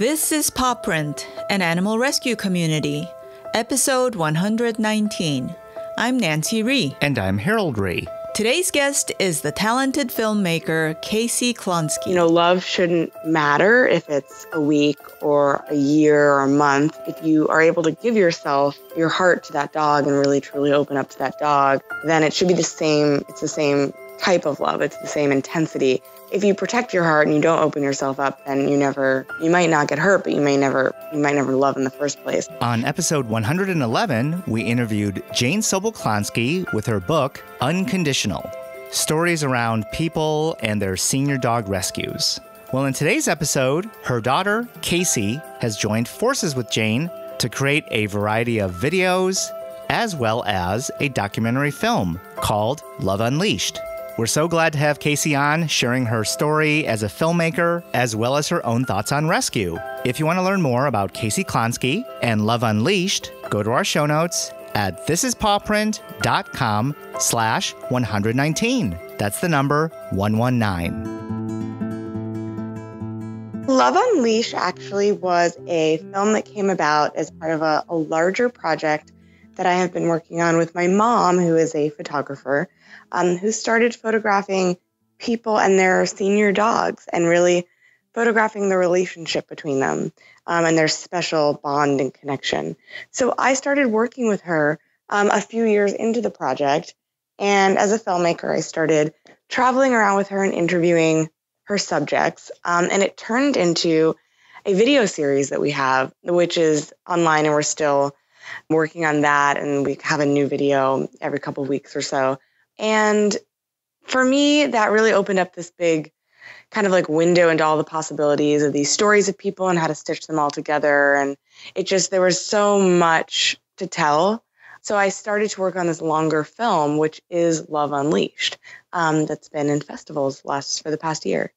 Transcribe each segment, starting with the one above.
This is Paw Print, an animal rescue community, episode 119. I'm Nancy Rhee. And I'm Harold Rhee. Today's guest is the talented filmmaker Kacey Klonsky. You know, love shouldn't matter if it's a week or a year or a month. If you are able to give yourself your heart to that dog and really truly open up to that dog, then it should be the same. It's the same type of love. It's the same intensity. If you protect your heart and you don't open yourself up, then you never you might not get hurt, but you may never you might never love in the first place. On episode 111, we interviewed Jane Sobel Klonsky with her book Unconditional: Stories around people and their senior dog rescues. Well, in today's episode, her daughter, Kacey, has joined forces with Jane to create a variety of videos as well as a documentary film called Love Unleashed. We're so glad to have Kacey on, sharing her story as a filmmaker, as well as her own thoughts on rescue. If you want to learn more about Kacey Klonsky and Love Unleashed, go to our show notes at thisispawprint.com slash 119. That's the number 119. Love Unleashed actually was a film that came about as part of a, a larger project that I have been working on with my mom, who is a photographer um, who started photographing people and their senior dogs and really photographing the relationship between them um, and their special bond and connection. So I started working with her um, a few years into the project. And as a filmmaker, I started traveling around with her and interviewing her subjects. Um, and it turned into a video series that we have, which is online, and we're still working on that. And we have a new video every couple of weeks or so. And for me, that really opened up this big kind of like window into all the possibilities of these stories of people and how to stitch them all together. And it just, there was so much to tell. So I started to work on this longer film, which is Love Unleashed, um, that's been in festivals last for the past year.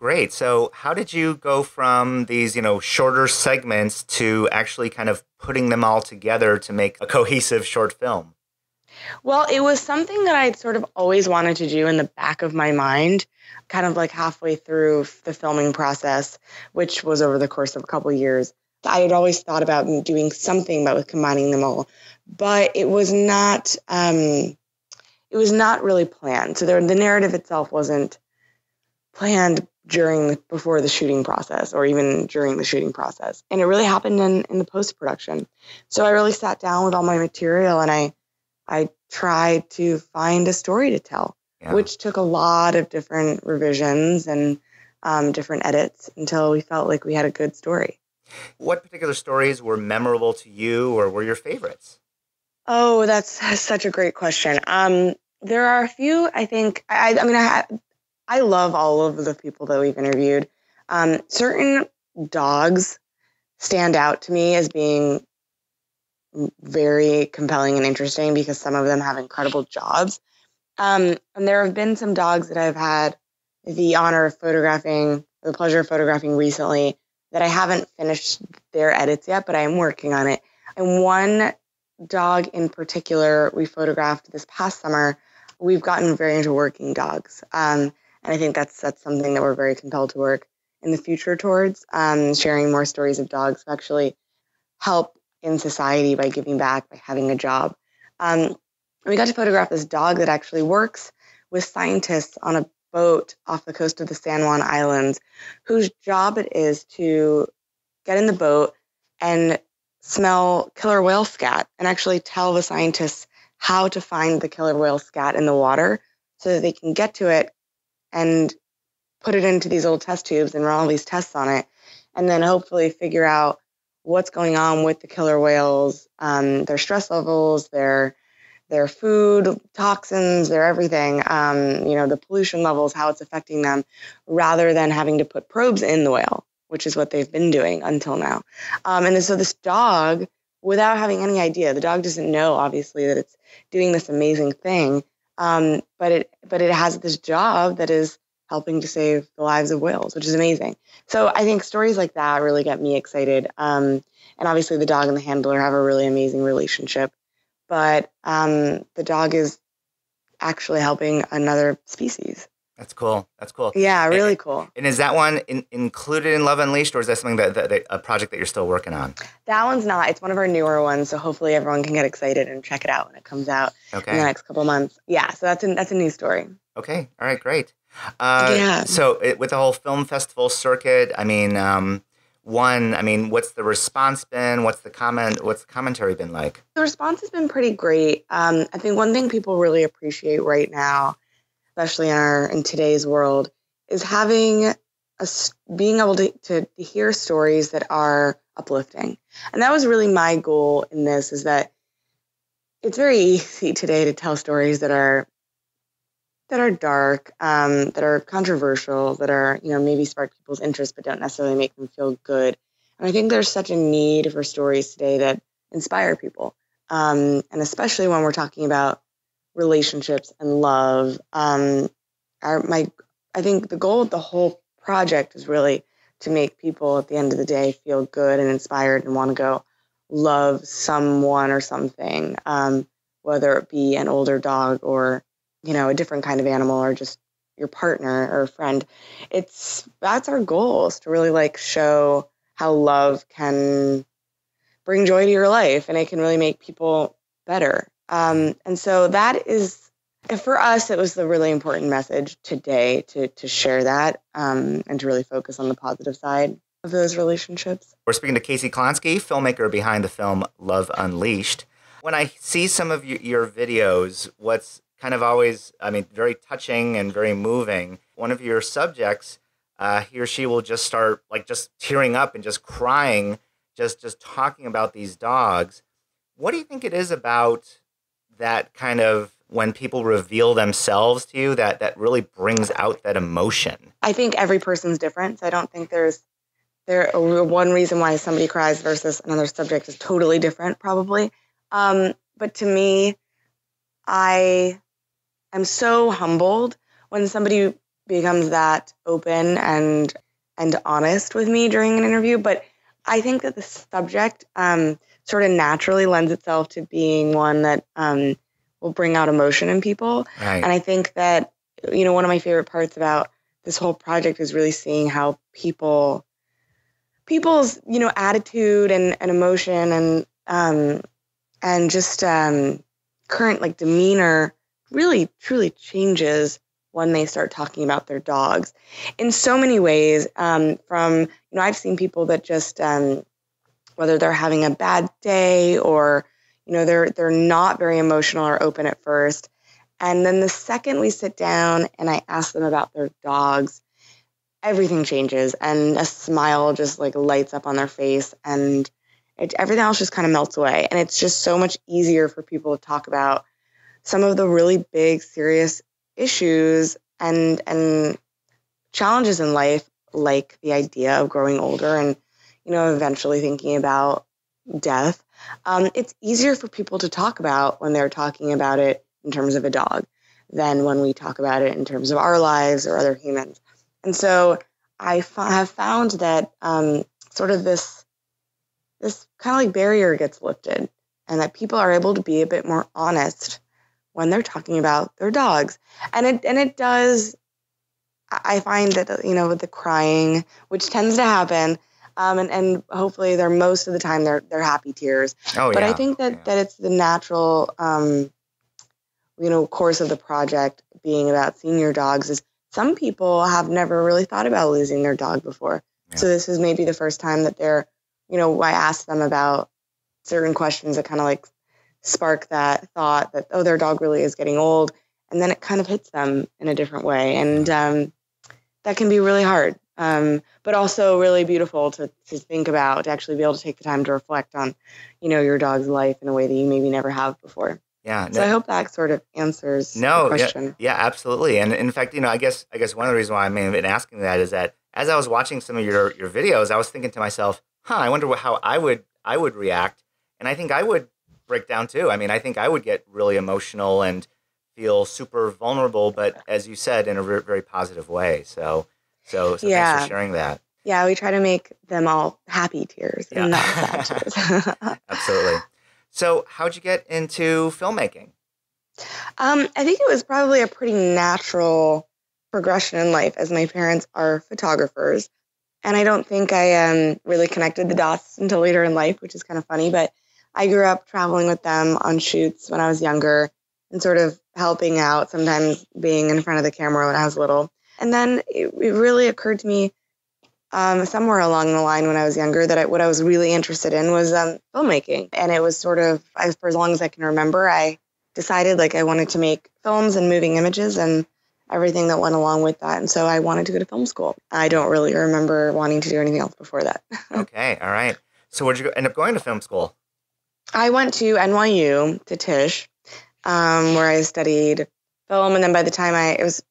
Great. So how did you go from these, you know, shorter segments to actually kind of putting them all together to make a cohesive short film? Well, it was something that I'd sort of always wanted to do in the back of my mind, kind of like halfway through the filming process, which was over the course of a couple of years. I had always thought about doing something about combining them all, but it was not. Um, it was not really planned. So there, the narrative itself wasn't planned during the, before the shooting process or even during the shooting process, and it really happened in in the post production. So I really sat down with all my material and I I tried to find a story to tell, yeah. which took a lot of different revisions and um, different edits until we felt like we had a good story. What particular stories were memorable to you or were your favorites? Oh, that's, such a great question. Um, there are a few, I think, I, I mean, I, I love all of the people that we've interviewed. Um, certain dogs stand out to me as being very compelling and interesting because some of them have incredible jobs. Um, and there have been some dogs that I've had the honor of photographing, the pleasure of photographing recently that I haven't finished their edits yet, but I am working on it. And one dog in particular we photographed this past summer. We've gotten very into working dogs. Um, and I think that's that's something that we're very compelled to work in the future towards um, sharing more stories of dogs who actually help in society by giving back, by having a job. Um, we got to photograph this dog that actually works with scientists on a boat off the coast of the San Juan Islands, whose job it is to get in the boat and smell killer whale scat and actually tell the scientists how to find the killer whale scat in the water so that they can get to it and put it into these old test tubes and run all these tests on it and then hopefully figure out what's going on with the killer whales, um, their stress levels, their their food toxins, their everything, um, you know, the pollution levels, how it's affecting them, rather than having to put probes in the whale, which is what they've been doing until now. Um, and so this dog, without having any idea, the dog doesn't know obviously that it's doing this amazing thing, um, but it but it has this job that is helping to save the lives of whales, which is amazing. So I think stories like that really get me excited. Um, and obviously, the dog and the handler have a really amazing relationship. But um, the dog is actually helping another species. That's cool. That's cool. Yeah, really cool. And is that one in, included in Love Unleashed, or is that something that, that, that, a project that you're still working on? That one's not. It's one of our newer ones, so hopefully everyone can get excited and check it out when it comes out Okay. in the next couple months. Yeah, so that's a that's a new story. Okay. All right. Great. Uh, Yeah. So it, with the whole film festival circuit, I mean, um, one, I mean, what's the response been? What's the comment? What's the commentary been like? The response has been pretty great. Um, I think one thing people really appreciate right now, especially in our in today's world, is having a being able to, to to hear stories that are uplifting. And that was really my goal in this is that it's very easy today to tell stories that are that are dark, um, that are controversial, that are you know maybe spark people's interest but don't necessarily make them feel good. And I think there's such a need for stories today that inspire people, um, and especially when we're talking about relationships and love. Um, our my I think the goal of the whole project is really to make people at the end of the day feel good and inspired and want to go love someone or something, um, whether it be an older dog or you know a different kind of animal or just your partner or friend. It's that's our goal is to really like show how love can bring joy to your life and it can really make people better. Um, and so that is for us, it was the really important message today to to share that um, and to really focus on the positive side of those relationships. We're speaking to Kacey Klonsky, filmmaker behind the film Love Unleashed. When I see some of your videos, what's kind of always, I mean, very touching and very moving, one of your subjects, uh, he or she will just start like just tearing up and just crying, just just talking about these dogs. What do you think it is about that kind of when people reveal themselves to you that that really brings out that emotion? I think every person's different. So I don't think there's there one reason why somebody cries versus another subject is totally different, probably. Um, but to me, I am so humbled when somebody becomes that open and and honest with me during an interview. But I think that the subject um, sort of naturally lends itself to being one that um, will bring out emotion in people. Right. And I think that, you know, one of my favorite parts about this whole project is really seeing how people, people's, you know, attitude and, and emotion and, um, and just um, current like demeanor really truly changes when they start talking about their dogs in so many ways. Um, from, you know, I've seen people that just, um, whether they're having a bad day or, you know, they're, they're not very emotional or open at first. And then the second we sit down and I ask them about their dogs, everything changes and a smile just like lights up on their face and it, everything else just kind of melts away. And it's just so much easier for people to talk about some of the really big, serious issues and and challenges in life, like the idea of growing older and you know eventually thinking about death. Um, it's easier for people to talk about when they're talking about it in terms of a dog than when we talk about it in terms of our lives or other humans. And so I f- have found that um, sort of this this kind of like barrier gets lifted, and that people are able to be a bit more honest when they're talking about their dogs. And it and it does. I find that you know with the crying, which tends to happen, um, and and hopefully they're most of the time they're they're happy tears. oh, but yeah. I think that Yeah. that it's the natural, um, you know, course of the project being about senior dogs is some people have never really thought about losing their dog before. So this is maybe the first time that they're, you know, I ask them about certain questions that kind of like spark that thought that oh their dog really is getting old, and then it kind of hits them in a different way, and um, that can be really hard. Um, but also really beautiful to, to think about to actually be able to take the time to reflect on you know your dog's life in a way that you maybe never have before yeah. so i hope that sort of answers No, the yeah, question yeah, absolutely. And in fact, you know, I guess I guess one of the reasons why I may have been asking that is that as I was watching some of your your videos, I was thinking to myself, "Huh, I wonder what, how I would I would react." And I think I would break down too. I mean, I think I would get really emotional and feel super vulnerable, but as you said, in a re- very positive way. So, so, so thanks Yeah. for sharing that. yeah we try to make them all happy tears Yeah. and not sad tears Absolutely. So, how'd you get into filmmaking? um, i think it was probably a pretty natural progression in life as my parents are photographers. And I don't think I um, really connected the dots until later in life, which is kind of funny. But I grew up traveling with them on shoots when I was younger and sort of helping out, sometimes being in front of the camera when I was little. And then it, it really occurred to me um, somewhere along the line when I was younger that I, what I was really interested in was um, filmmaking. And it was sort of, I, for as long as I can remember, I decided like I wanted to make films and moving images and everything that went along with that. And so I wanted to go to film school. I don't really remember wanting to do anything else before that. okay, all right. So where'd you end up going to film school? I went to NYU to Tisch, um, where I studied film, and then by the time I it was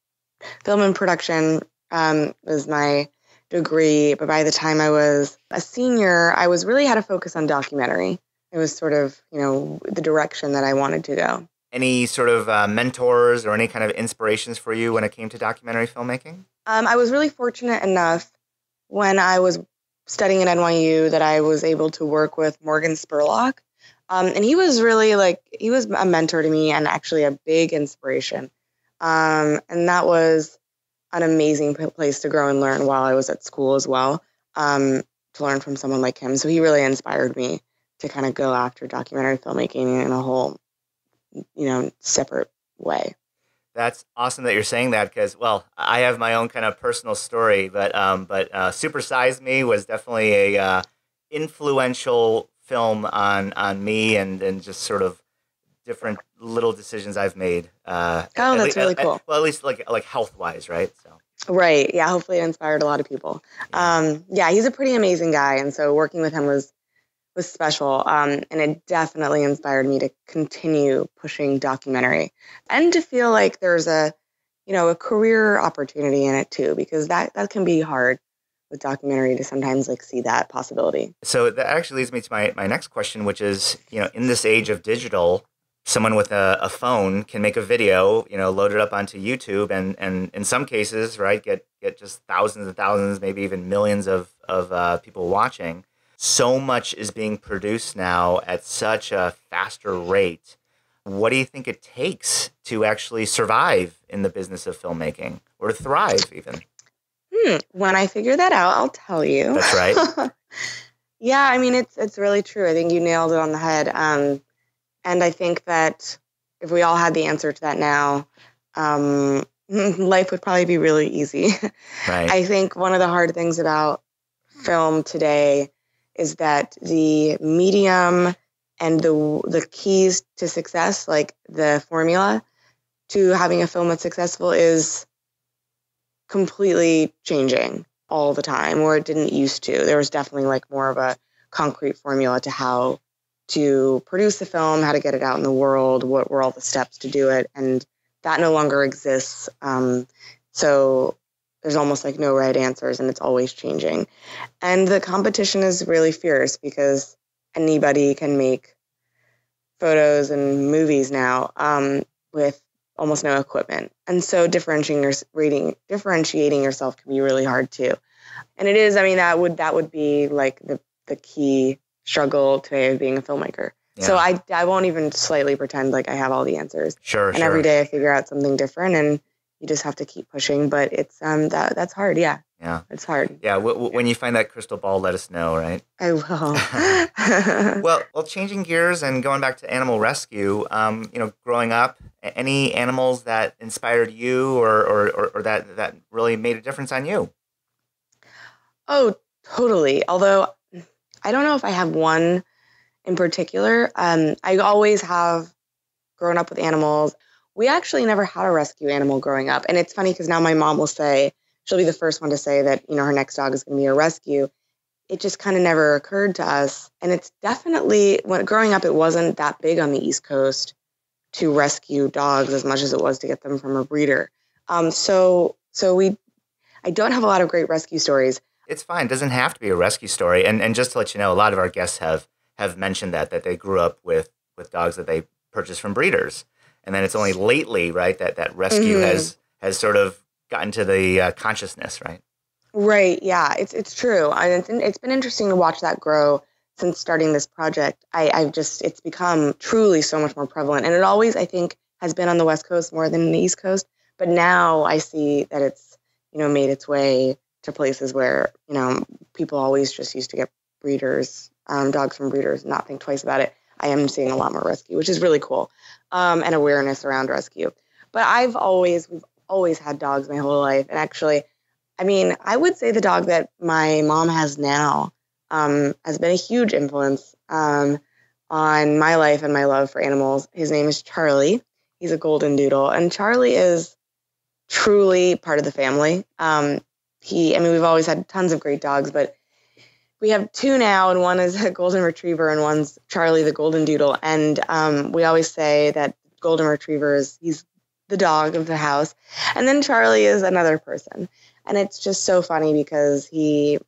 film and production um, was my degree. But by the time I was a senior, I was really had a focus on documentary. It was sort of you know the direction that I wanted to go. Any sort of uh, mentors or any kind of inspirations for you when it came to documentary filmmaking? Um, I was really fortunate enough when I was studying at NYU that I was able to work with Morgan Spurlock. Um, and he was really like, he was a mentor to me and actually a big inspiration. Um, and that was an amazing place to grow and learn while I was at school as well, um, to learn from someone like him. So he really inspired me to kind of go after documentary filmmaking in a whole, you know, separate way. That's awesome that you're saying that because, well, I have my own kind of personal story, but um, but uh, Super Size Me was definitely a uh, influential film on on me and and just sort of different little decisions I've made. Uh, oh, that's really cool. At, well, at least like like health wise, right? So. Right. Yeah. Hopefully, it inspired a lot of people. Yeah. Um, yeah, he's a pretty amazing guy, and so working with him was was special, um, and it definitely inspired me to continue pushing documentary and to feel like there's a, you know, a career opportunity in it too, because that that can be hard with documentary to sometimes like see that possibility. So that actually leads me to my my next question, which is, you know, in this age of digital, someone with a, a phone can make a video, you know, load it up onto YouTube, and and in some cases, right, get get just thousands and thousands, maybe even millions of of uh, people watching so much is being produced now at such a faster rate. What do you think it takes to actually survive in the business of filmmaking or to thrive even? Hmm. When I figure that out, I'll tell you. That's right. yeah, I mean it's it's really true. I think you nailed it on the head. Um, and I think that if we all had the answer to that now, um, life would probably be really easy. Right. I think one of the hard things about film today is that the medium and the the keys to success, like the formula to having a film that's successful, is completely changing all the time, or it didn't used to. There was definitely like more of a concrete formula to how to produce the film, how to get it out in the world, what were all the steps to do it, and that no longer exists. Um, so there's almost like no right answers and it's always changing. And the competition is really fierce because anybody can make photos and movies now um, with almost no equipment. And so differentiating your reading, differentiating yourself can be really hard too. And it is, I mean, that would that would be like the the key struggle today of being a filmmaker. Yeah. So I I won't even slightly pretend like I have all the answers. Sure. And sure. every day I figure out something different and you just have to keep pushing. But it's um that that's hard. Yeah. Yeah. It's hard. Yeah. W- w- when you find that crystal ball, let us know. Right. I will. well, well, changing gears and going back to animal rescue. Um, you know, growing up, any animals that inspired you or or, or, or that that really made a difference on you? Oh, totally. Although I don't know if I have one in particular. Um, I always have grown up with animals we actually never had a rescue animal growing up. And it's funny because now my mom will say, she'll be the first one to say that, you know, her next dog is going to be a rescue. It just kind of never occurred to us. And it's definitely, when growing up, it wasn't that big on the East Coast to rescue dogs as much as it was to get them from a breeder. Um, so, so we, I don't have a lot of great rescue stories. It's fine. It doesn't have to be a rescue story. And and just to let you know, a lot of our guests have have mentioned that that they grew up with with dogs that they purchased from breeders and then it's only lately, right, that that rescue mm-hmm. has has sort of gotten to the uh, consciousness, right? Right. Yeah, it's it's true, and it's, it's been interesting to watch that grow since starting this project. I, I've just it's become truly so much more prevalent, and it always I think has been on the West Coast more than the East Coast. But now I see that it's, you know, made its way to places where, you know, people always just used to get breeders, um, dogs from breeders, not think twice about it. I am seeing a lot more rescue, which is really cool, um, and awareness around rescue. But I've always, we've always had dogs my whole life. And actually, I mean, I would say the dog that my mom has now um, has been a huge influence um, on my life and my love for animals. His name is Charlie. He's a golden doodle, and Charlie is truly part of the family. Um, he, I mean, we've always had tons of great dogs, but we have two now, and one is a golden retriever, and one's Charlie the golden doodle. And um, we always say that golden retrievers, he's the dog of the house, and then Charlie is another person, and it's just so funny because he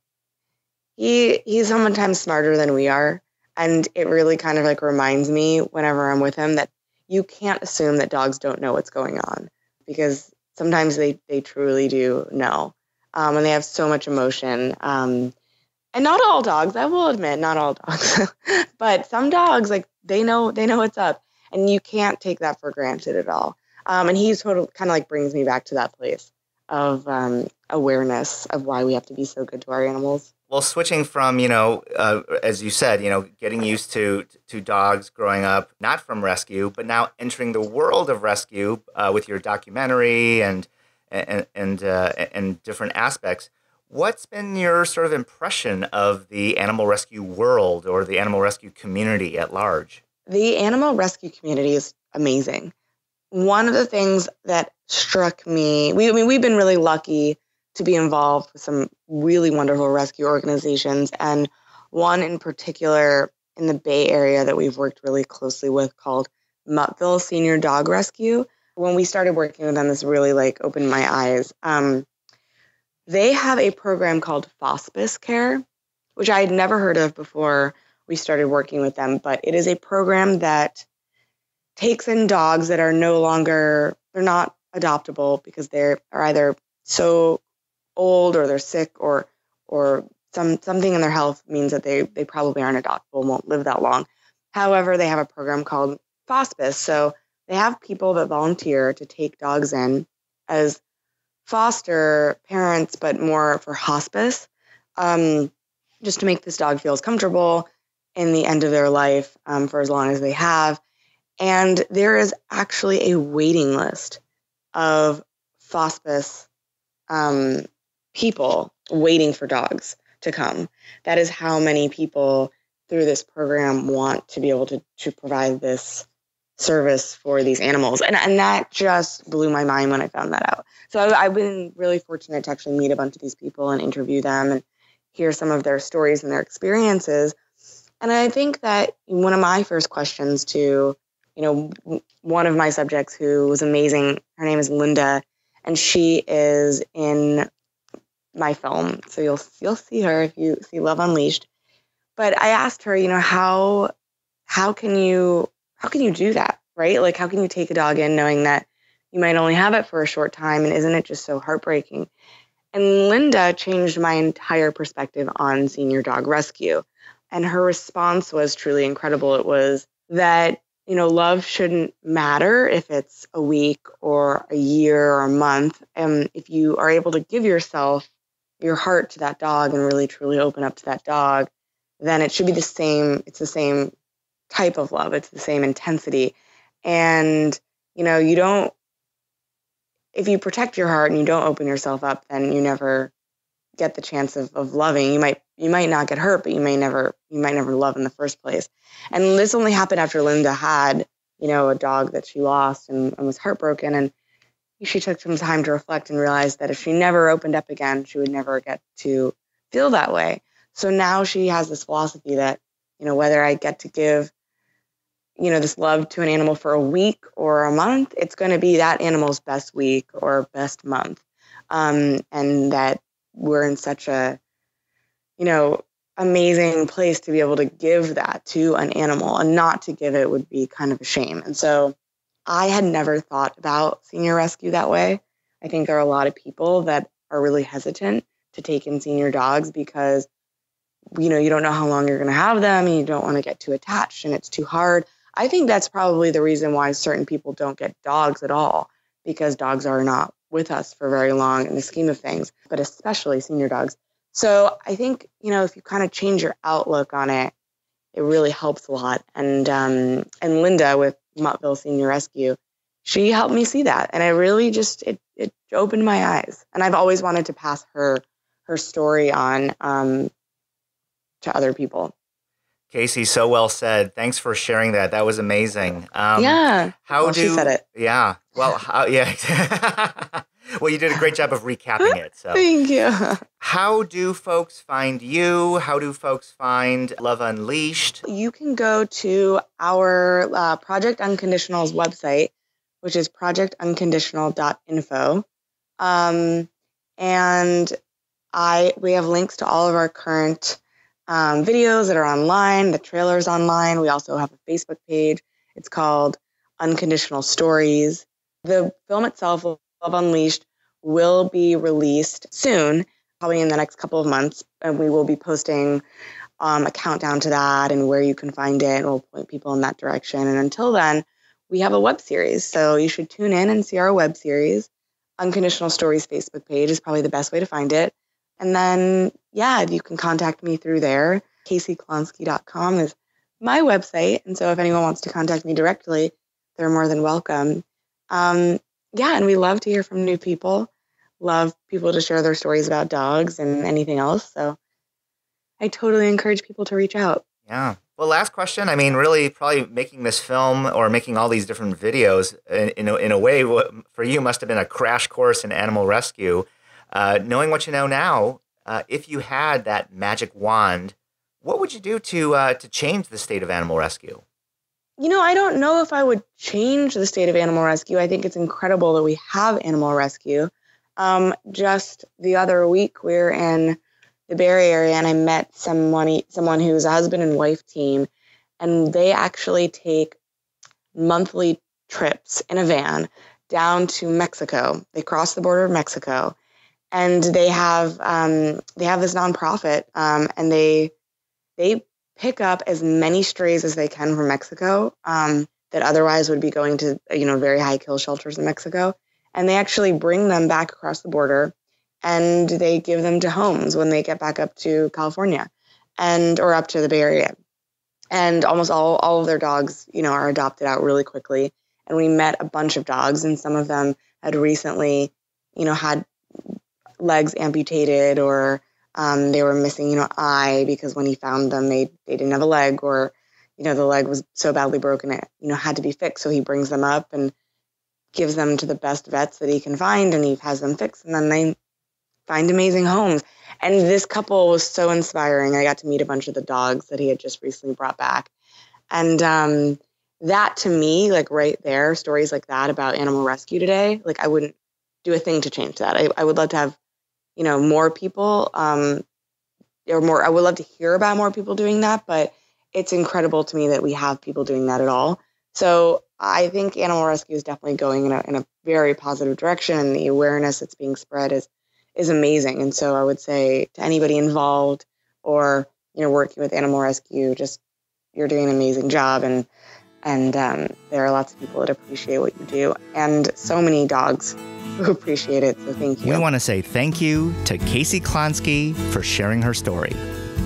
he he's sometimes smarter than we are, and it really kind of like reminds me whenever I'm with him that you can't assume that dogs don't know what's going on because sometimes they they truly do know. Um, and they have so much emotion. Um, and not all dogs i will admit not all dogs but some dogs like they know they know what's up. And you can't take that for granted at all um, and he's sort of kind of like brings me back to that place of um, awareness of why we have to be so good to our animals well, switching from you know, uh, as you said, you know, getting used to to dogs growing up, not from rescue, but now entering the world of rescue uh, with your documentary and and and uh, and different aspects. What's been your sort of impression of the animal rescue world or the animal rescue community at large? The animal rescue community is amazing. One of the things that struck me, we I mean, we've been really lucky to be involved with some really wonderful rescue organizations. And one in particular in the Bay Area that we've worked really closely with called Muttville Senior Dog Rescue. When we started working with them, this really like opened my eyes. Um, they have a program called Fospice Care, which I had never heard of before we started working with them, but it is a program that takes in dogs that are no longer they're not adoptable because they're are either so old or they're sick or or some something in their health means that they they probably aren't adoptable, won't live that long. However, they have a program called Fospice, so they have people that volunteer to take dogs in as foster parents, but more for hospice, um, just to make this dog feel as comfortable in the end of their life um, for as long as they have. And there is actually a waiting list of Fospice um, people waiting for dogs to come. That is how many people through this program want to be able to, to provide this service for these animals. And, and that just blew my mind when I found that out. So I, I've been really fortunate to actually meet a bunch of these people and interview them and hear some of their stories and their experiences. And I think that one of my first questions to, you know, one of my subjects who was amazing, her name is Linda, and she is in my film. So you'll you'll see her if you see Love Unleashed. But I asked her, you know, how how can you how can you do that, right? Like how can you take a dog in knowing that you might only have it for a short time and isn't it just so heartbreaking? And Linda changed my entire perspective on senior dog rescue. And her response was truly incredible. It was that, you know, love shouldn't matter if it's a week or a year or a month. And if you are able to give yourself your heart to that dog and really truly open up to that dog, then it should be the same. It's the same type of love. It's the same intensity. And, you know, you don't, if you protect your heart and you don't open yourself up, then you never get the chance of, of loving. You might, you might not get hurt, but you may never, you might never love in the first place. And this only happened after Linda had, you know, a dog that she lost and, and was heartbroken. And she took some time to reflect and realized that if she never opened up again, she would never get to feel that way. So now she has this philosophy that, you know, whether I get to give, you know, this love to an animal for a week or a month, it's going to be that animal's best week or best month. Um, and that we're in such a, you know, amazing place to be able to give that to an animal and not to give it would be kind of a shame. And so I had never thought about senior rescue that way. I think there are a lot of people that are really hesitant to take in senior dogs because you know you don't know how long you're going to have them and you don't want to get too attached and it's too hard. I think that's probably the reason why certain people don't get dogs at all because dogs are not with us for very long in the scheme of things, but especially senior dogs. So I think, you know, if you kind of change your outlook on it, it really helps a lot. And um, and Linda with Muttville Senior Rescue, she helped me see that. And I really just it it opened my eyes. And I've always wanted to pass her her story on um, to other people. Kacey, so well said. Thanks for sharing that. That was amazing. Um, yeah. How well, do she said it? Yeah. Well, how, yeah. well, you did a great job of recapping it. So thank you. How do folks find you? How do folks find Love Unleashed? You can go to our uh, Project Unconditional's website, which is projectunconditional.info. Um, and I we have links to all of our current um, videos that are online, the trailers online. We also have a Facebook page. It's called Unconditional Stories. The film itself, Love Unleashed, will be released soon, probably in the next couple of months. And we will be posting um, a countdown to that and where you can find it. And We'll point people in that direction. And until then, we have a web series. So you should tune in and see our web series. Unconditional Stories Facebook page is probably the best way to find it. And then, yeah, you can contact me through there. KaceyKlonsky.com is my website. And so if anyone wants to contact me directly, they're more than welcome. Um, yeah, and we love to hear from new people. Love people to share their stories about dogs and anything else. So I totally encourage people to reach out. Yeah. Well, last question. I mean, really, probably making this film or making all these different videos in, in, a, in a way for you must have been a crash course in animal rescue. Uh, knowing what you know now, uh, if you had that magic wand, what would you do to uh, to change the state of animal rescue? You know, I don't know if I would change the state of animal rescue. I think it's incredible that we have animal rescue. Um, just the other week, we are in the Bay Area, and I met someone someone who's a husband and wife team, and they actually take monthly trips in a van down to Mexico. They cross the border of Mexico and they have um, they have this nonprofit, um, and they they pick up as many strays as they can from Mexico um, that otherwise would be going to you know very high kill shelters in Mexico, and they actually bring them back across the border, and they give them to homes when they get back up to California, and or up to the Bay Area, and almost all all of their dogs you know are adopted out really quickly, and we met a bunch of dogs, and some of them had recently you know had legs amputated or um, they were missing, you know, eye because when he found them, they they didn't have a leg or, you know, the leg was so badly broken it, you know, had to be fixed. So he brings them up and gives them to the best vets that he can find, and he has them fixed, and then they find amazing homes. And this couple was so inspiring. I got to meet a bunch of the dogs that he had just recently brought back, and um, that to me, like right there, stories like that about animal rescue today, like I wouldn't do a thing to change that. I, I would love to have you know more people um, or more i would love to hear about more people doing that but it's incredible to me that we have people doing that at all. So i think animal rescue is definitely going in a, in a very positive direction and the awareness that's being spread is is amazing. And so i would say to anybody involved or you know working with animal rescue just you're doing an amazing job and and um, there are lots of people that appreciate what you do and so many dogs who appreciate it. So thank you. We want to say thank you to Kacey Klonsky for sharing her story.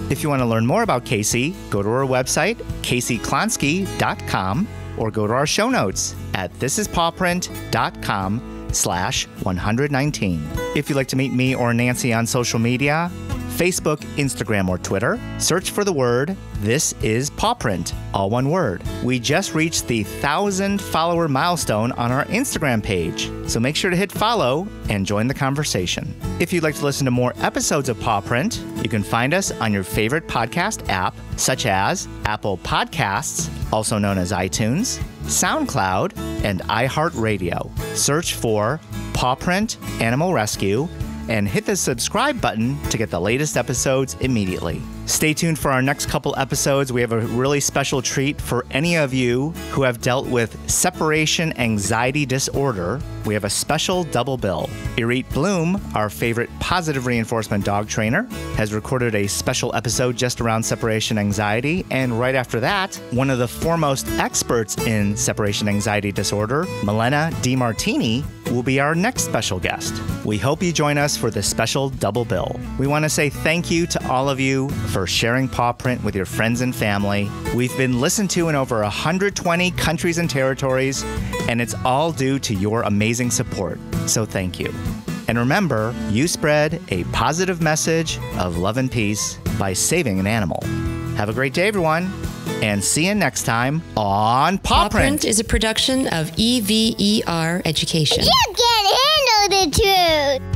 If you want to learn more about Kacey, go to our website, kaceyklonsky.com, or go to our show notes at thisispawprint.com slash 119. If you'd like to meet me or Nancy on social media, Facebook, Instagram, or Twitter, search for the word This is Pawprint, all one word. We just reached the thousand follower milestone on our Instagram page, so make sure to hit follow and join the conversation. If you'd like to listen to more episodes of Pawprint, you can find us on your favorite podcast app, such as Apple Podcasts, also known as iTunes, SoundCloud, and iHeartRadio. Search for Pawprint Animal Rescue and hit the subscribe button to get the latest episodes immediately. Stay tuned for our next couple episodes. We have a really special treat for any of you who have dealt with separation anxiety disorder. We have a special double bill. Irith Bloom, our favorite positive reinforcement dog trainer, has recorded a special episode just around separation anxiety. And right after that, one of the foremost experts in separation anxiety disorder, Malena DeMartini, will be our next special guest. We hope you join us for this special double bill. We want to say thank you to all of you for sharing Paw Print with your friends and family. We've been listened to in over 120 countries and territories, and it's all due to your amazing support. So thank you. And remember, you spread a positive message of love and peace by saving an animal. Have a great day, everyone, and see you next time on Paw, Paw Print is a production of EVER Education. You can't handle the truth.